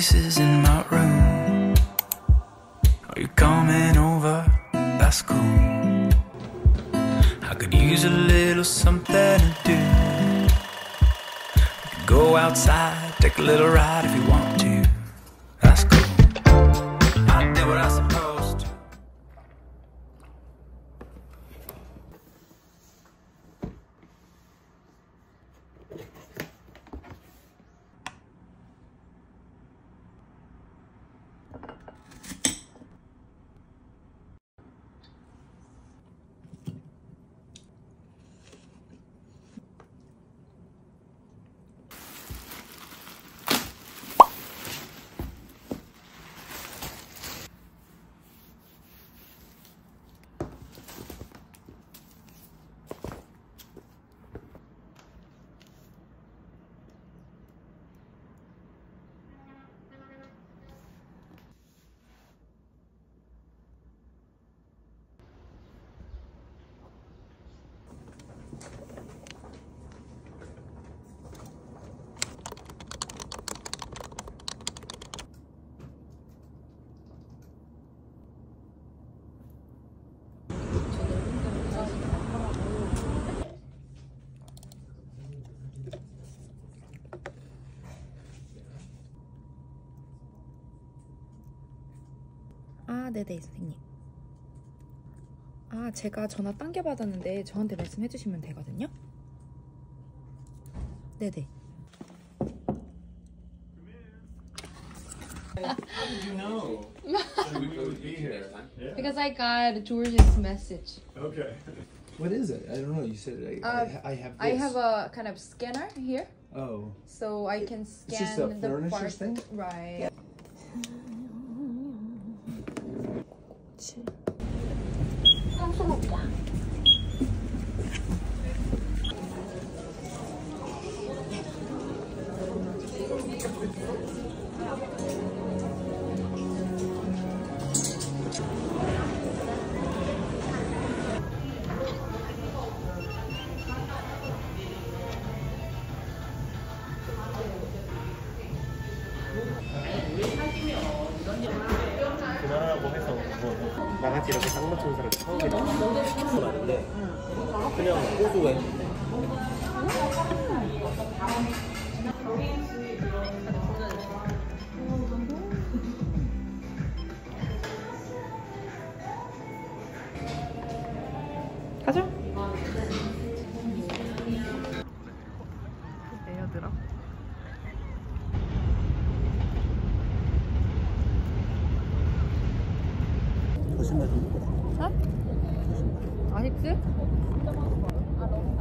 pieces in my room. Are you coming over? That's cool. I could use a little something to do. Go outside, take a little ride if you want 아, 네네, 선생님. 아, 제가 전화 당겨 받았는데 저한테 말씀해 주시면 되거든요. 네네. you know that we would be here? Because I got George's message. Okay. What is it? I don't know. You said I, Uh, I, I have this. I have a kind of scanner here, Oh. so I can It's scan just a the furniture parts. thing? Right. 그나라고 이 이렇게 사람 처음이라 그건 아닌데 그냥 고소해 가자.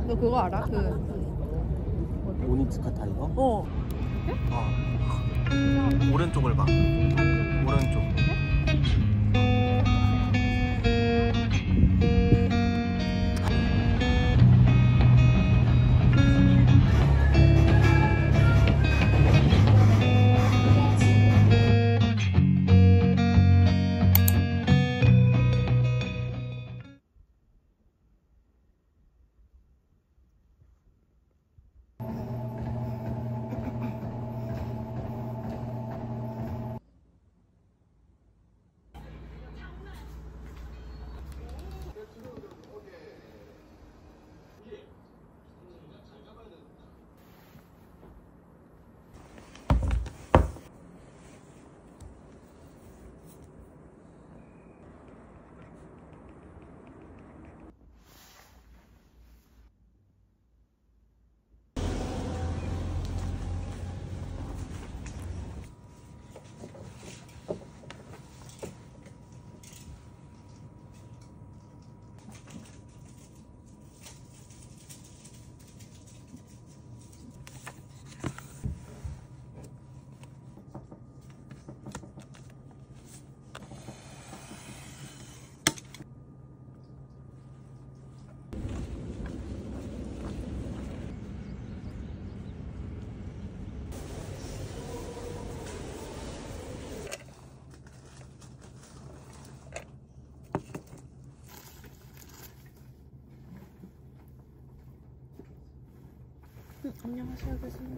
너 그거 알아? 그 오니츠 카 타 이거? 어. 어 오른쪽을 봐 오른쪽 안녕하세요 교수님.